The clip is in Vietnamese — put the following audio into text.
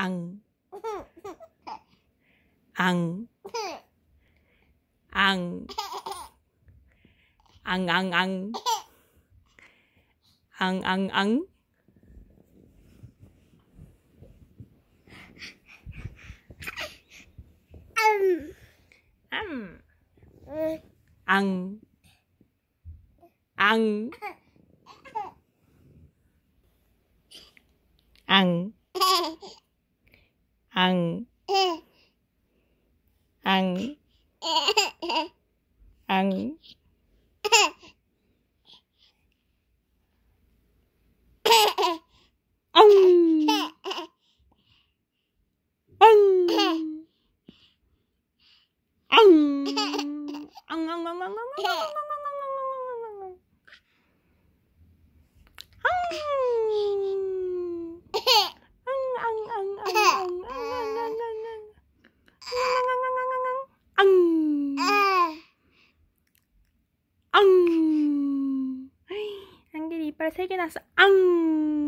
ăn. Ăn. Ăn. Ăn ăn ăn. Ăn ăn ăn. Ăn. Ăn. Ừ. Ăn. ăn ăn ăn ông ông ông ông ông ông ông ông. parece que las han